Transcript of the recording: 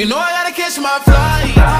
You know I gotta catch my flight.